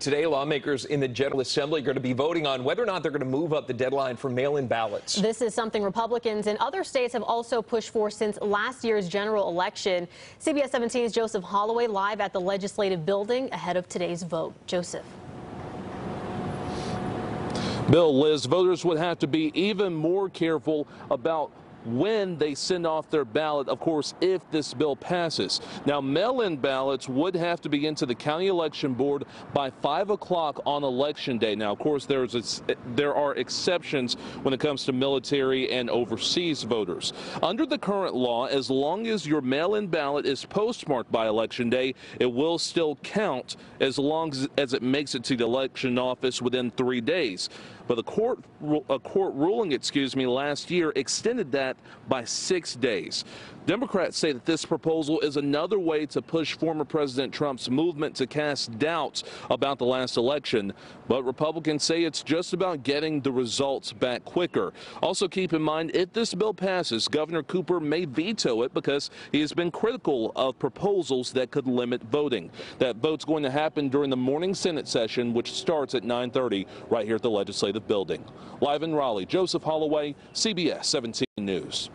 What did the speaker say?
Today, lawmakers in the General Assembly are going to be voting on whether or not they're going to move up the deadline for mail-in ballots. This is something Republicans in other states have also pushed for since last year's general election. CBS 17's Joseph Holloway live at the legislative building ahead of today's vote. Joseph. Bill, Liz, voters would have to be even more careful about when they send off their ballot, of course, if this bill passes. Now, mail-in ballots would have to be into the county election board by 5 o'clock on election day. Now, of course, there's a, there are exceptions when it comes to military and overseas voters. Under the current law, as long as your mail-in ballot is postmarked by election day, it will still count as long as, as it makes it to the election office within three days. But the court, a court ruling, excuse me, last year extended that by six days. Democrats say that this proposal is another way to push former President Trump's movement to cast doubts about the last election. But Republicans say it's just about getting the results back quicker. Also, keep in mind, if this bill passes, Governor Cooper may veto it because he has been critical of proposals that could limit voting. That vote's going to happen during the morning Senate session, which starts at 930 right here at the Legislative Building. Live in Raleigh, Joseph Holloway, CBS 17 News.